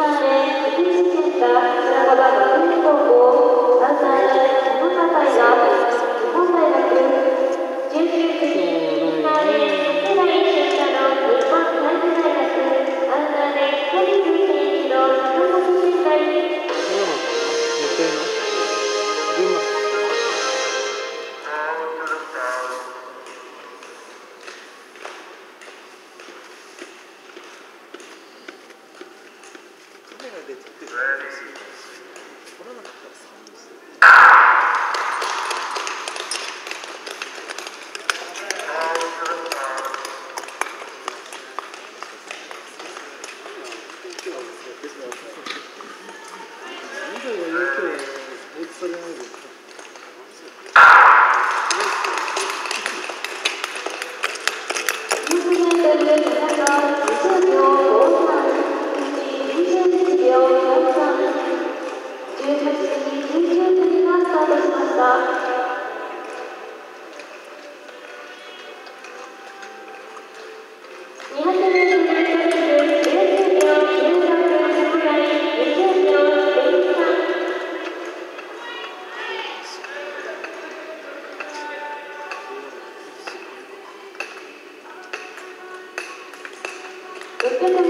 福井県から白樺学園高校3歳生の方が Israelis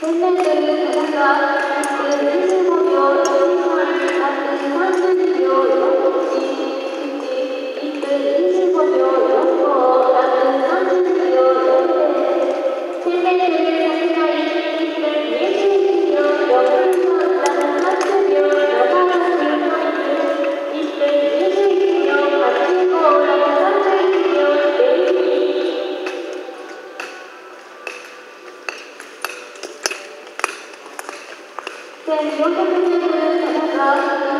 동생들은 가장 가 같은 생활을 받은 사람들이요. 역시 Senhor, que eu tenho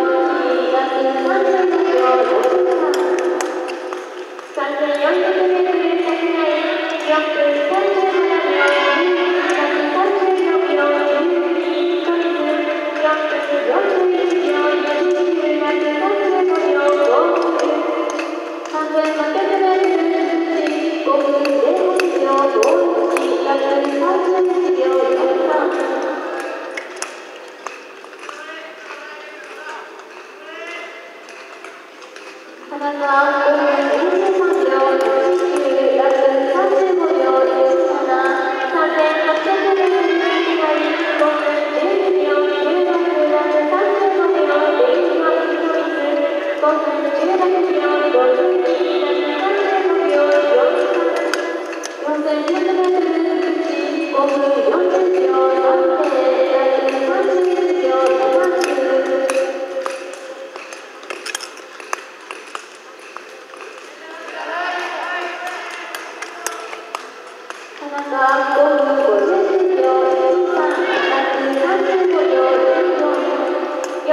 Hallelujah.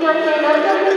Gracias.